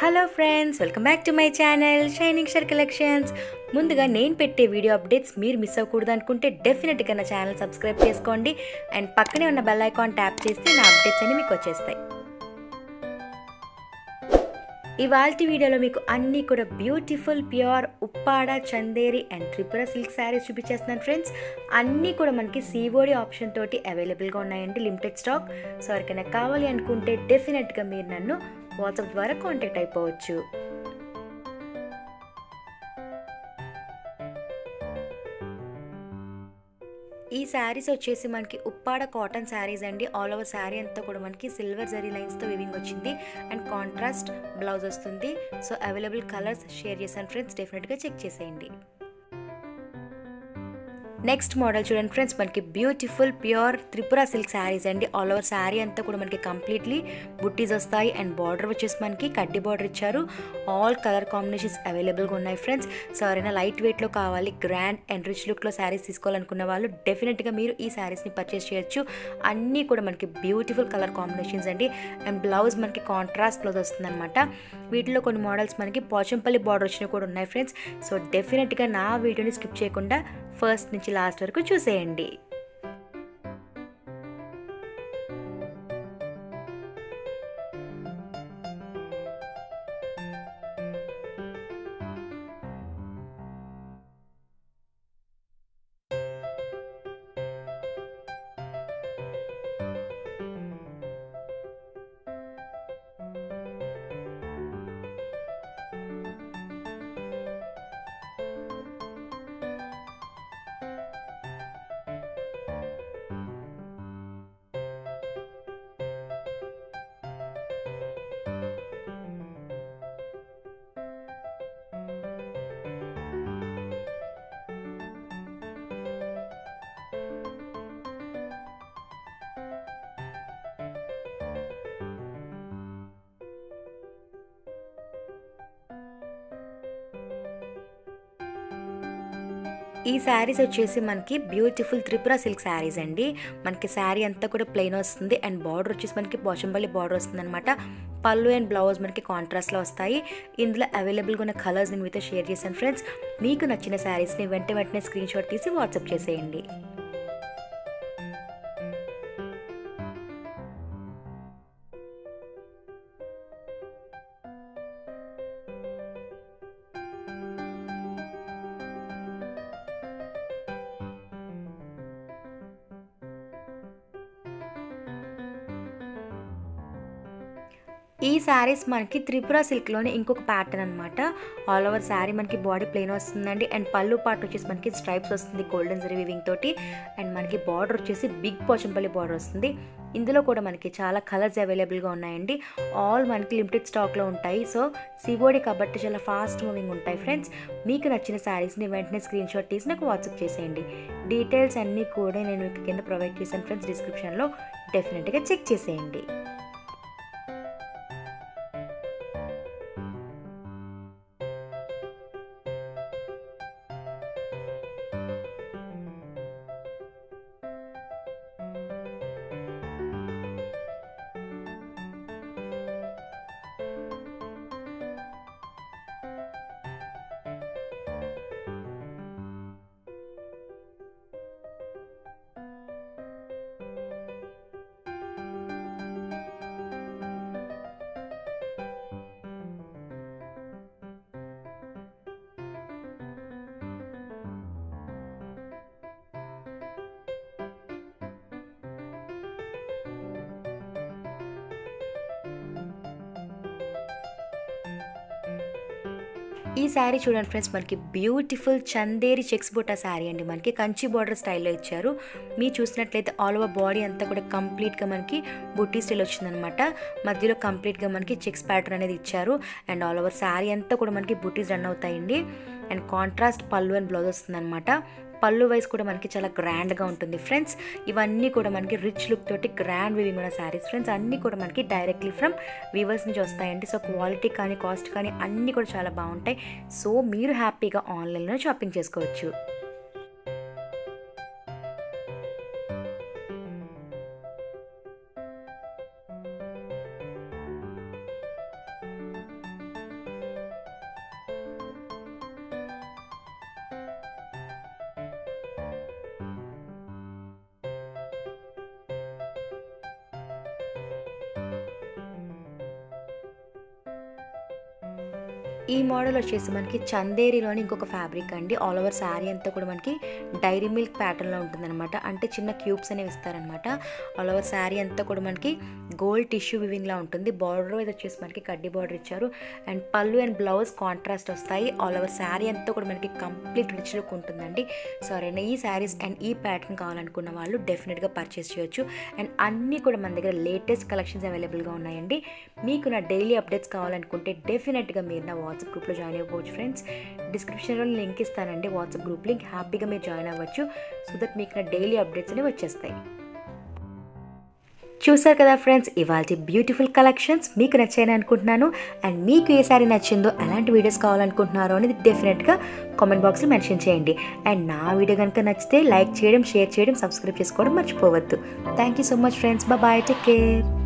Hello friends welcome back to my channel shining star collections. ముందుగా నేను పెట్టే video updates మీరు మిస్ అవ్వకూడదు అనుకుంటే డెఫినెట్గా నా ఛానల్ సబ్స్క్రైబ్ చేసుకోండి. అండ్ పక్కనే ఉన్న బెల్ ఐకాన్ ట్యాప్ చేస్తే నా అప్డేట్స్ అన్ని మీకు వచ్చేస్తాయి. ఇవాళ వీడియోలో మీకు అన్నీ కూడా beautiful pure Uppada Chanderi and Tripura silk saris చూపించేస్తున్నాను friends. అన్నీ కూడా మనకి సీఓడి ఆప్షన్ తోటి అవైలబుల్గా ఉన్నాయండి లిమిటెడ్ స్టాక్. సో ఎవరికైనా కావాలి అనుకుంటే డెఫినెట్గా మీరు నన్ను వాట్సాప్ ద్వారా కాంటాక్ట్ అయిపోవచ్చు. ఈ శారీస్ వచ్చేసి మనకి ఉప్పాడ కాటన్ శారీస్ అండి. ఆల్ ఓవర్ శారీ అంతా కూడా మనకి సిల్వర్ జరీ లైన్స్తో వివింగ్ వచ్చింది. అండ్ కాంట్రాస్ట్ బ్లౌజ్ వస్తుంది. సో అవైలబుల్ కలర్స్ షేర్ చేశాను ఫ్రెండ్స్ డెఫినెట్గా చెక్ చేసేయండి. నెక్స్ట్ మోడల్ చూడండి ఫ్రెండ్స్ మనకి beautiful pure Tripura silk saris అండి. ఆల్ ఓవర్ శారీ అంతా కూడా మనకి కంప్లీట్లీ బుట్టీస్ వస్తాయి. అండ్ బార్డర్ వచ్చేసి మనకి కడ్డీ బార్డర్ ఇచ్చారు. ఆల్ కలర్ కాంబినేషన్స్ అవైలబుల్గా ఉన్నాయి ఫ్రెండ్స్ సో ఎవరైనా లైట్ వెయిట్లో కావాలి గ్రాండ్ అండ్ రిచ్ లుక్లో శారీస్ తీసుకోవాలనుకున్న వాళ్ళు డెఫినెట్గా మీరు ఈ శారీస్ని పర్చేస్ చేయొచ్చు. అన్నీ కూడా మనకి బ్యూటిఫుల్ కలర్ కాంబినేషన్స్ అండి. అండ్ బ్లౌజ్ మనకి కాంట్రాస్ట్ బ్లౌజ్ వస్తుందన్నమాట. వీటిలో కొన్ని మోడల్స్ మనకి పోచంపల్లి బార్డర్ వచ్చినవి కూడా ఉన్నాయి ఫ్రెండ్స్ సో డెఫినెట్గా నా వీడియోని స్కిప్ చేయకుండా ఫస్ట్ నుంచి లాస్ట్ వరకు చూసేయండి. ఈ శారీస్ వచ్చేసి మనకి బ్యూటిఫుల్ త్రిపుర సిల్క్ శారీస్ అండి. మనకి శారీ అంతా కూడా ప్లెయిన్ వస్తుంది. అండ్ బార్డర్ వచ్చేసి మనకి పోషంపల్లి బార్డర్ వస్తుంది అనమాట పళ్ళు అండ్ బ్లౌజ్ మనకి కాంట్రాస్ట్లో వస్తాయి. ఇందులో అవైలబుల్గా ఉన్న కలర్స్ నేను మీతో షేర్ చేశాను ఫ్రెండ్స్ మీకు నచ్చిన శారీస్ని వెంట వెంటనే స్క్రీన్ షాట్ తీసి వాట్సాప్ చేసేయండి. ఈ శారీస్ మనకి త్రిపుర సిల్క్లోనే ఇంకొక ప్యాటర్న్ అనమాట ఆల్ ఓవర్ శారీ మనకి బాడీ ప్లెయిన్ వస్తుందండి. అండ్ పళ్ళు పాటు వచ్చేసి మనకి స్ట్రైప్స్ వస్తుంది గోల్డెన్ జరీ వివింగ్ తోటి. అండ్ మనకి బార్డర్ వచ్చేసి బిగ్ పోచంపల్లి బార్డర్ వస్తుంది. ఇందులో కూడా మనకి చాలా కలర్స్ అవైలబుల్గా ఉన్నాయండి. ఆల్ మనకి లిమిటెడ్ స్టాక్లో ఉంటాయి. సో సివోడి కాబట్టి చాలా ఫాస్ట్ మూవింగ్ ఉంటాయి ఫ్రెండ్స్ మీకు నచ్చిన శారీస్ని వెంటనే స్క్రీన్ షాట్ తీసి నాకు వాట్సాప్ చేసేయండి. డీటెయిల్స్ అన్నీ కూడా నేను మీకు కింద ప్రొవైడ్ చేశాను ఫ్రెండ్స్ డిస్క్రిప్షన్లో డెఫినెట్గా చెక్ చేసేయండి. ఈ శారీ చూడండి ఫ్రెండ్స్ మనకి బ్యూటిఫుల్ చందేరి చెక్స్ బుట్ట శారీ అండి. మనకి కంచి బార్డర్ స్టైల్లో ఇచ్చారు. మీరు చూసినట్లయితే ఆల్ ఓవర్ బాడీ అంతా కూడా కంప్లీట్గా మనకి బుట్టి స్టైల్ వచ్చిందనమాట మధ్యలో కంప్లీట్గా మనకి చెక్స్ ప్యాటర్న్ అనేది ఇచ్చారు. అండ్ ఆల్ ఓవర్ శారీ అంతా కూడా మనకి బుట్టీస్ రన్ అవుతాయండి. And contrast pallu and blouse వస్తుందన్నమాట. పళ్ళు వైజ్ కూడా మనకి చాలా గ్రాండ్గా ఉంటుంది. ఫ్రెండ్స్ ఇవన్నీ కూడా మనకి రిచ్ లుక్ తోటి గ్రాండ్ వివింగ్ ఉన్న శారీస్. ఫ్రెండ్స్ అన్నీ కూడా మనకి డైరెక్ట్లీ ఫ్రమ్ వీవర్స్ నుంచి వస్తాయండి. సో క్వాలిటీ కానీ కాస్ట్ కానీ అన్నీ కూడా చాలా బాగుంటాయి. సో మీరు హ్యాపీగా ఆన్లైన్లో షాపింగ్ చేసుకోవచ్చు. ఈ మోడల్ వచ్చేసి మనకి చందేరిలోని ఇంకొక ఫ్యాబ్రిక్ అండి. ఆల్ ఓవర్ శారీ అంతా కూడా మనకి డైరీ మిల్క్ ప్యాటర్న్లో ఉంటుందన్నమాట. అంటే చిన్న క్యూబ్స్ అనేవి ఇస్తారనమాట ఆల్ ఓవర్ శారీ అంతా కూడా మనకి గోల్డ్ టిష్యూ వివింగ్లా ఉంటుంది. బార్డర్ ఇది వచ్చేసి మనకి కడ్డీ బార్డర్ ఇచ్చారు. And pallu and blouse contrast వస్తాయి. ఆల్ ఓవర్ శారీ అంతా కూడా మనకి కంప్లీట్ రిచ్ లుక్ ఉంటుందండి. సారీ ఎవరైనా ఈ శారీస్ అండ్ ఈ ప్యాటర్న్ కావాలనుకున్న వాళ్ళు డెఫినెట్గా పర్చేస్ చేయొచ్చు. అండ్ అన్నీ కూడా మన దగ్గర లేటెస్ట్ కలెక్షన్స్ అవైలబుల్గా ఉన్నాయండి. మీకు నా డైలీ అప్డేట్స్ కావాలనుకుంటే డెఫినెట్గా మీరు నా వాట్సాప్ గ్రూప్లో జాయిన్ అవ్వచ్చు ఫ్రెండ్స్. డిస్క్రిప్షన్లో లింక్ ఇస్తానండి వాట్సాప్ గ్రూప్ లింక్. హ్యాపీగా మీరు జాయిన్ అవ్వచ్చు. సో దట్ మీకు నా డైలీ అప్డేట్స్ అనేవి వచ్చేస్తాయి. చూసారు కదా ఫ్రెండ్స్ ఇవాళ బ్యూటిఫుల్ కలెక్షన్స్ మీకు నచ్చాయని అనుకుంటున్నాను. అండ్ మీకు ఏ సారీ నచ్చిందో ఎలాంటి వీడియోస్ కావాలనుకుంటున్నారో అనేది డెఫినెట్గా కామెంట్ బాక్స్లో మెన్షన్ చేయండి. అండ్ నా వీడియో కనుక నచ్చితే లైక్ చేయడం షేర్ చేయడం సబ్స్క్రైబ్ చేసుకోవడం మర్చిపోవద్దు. Thank you so much friends. Bye. Take care.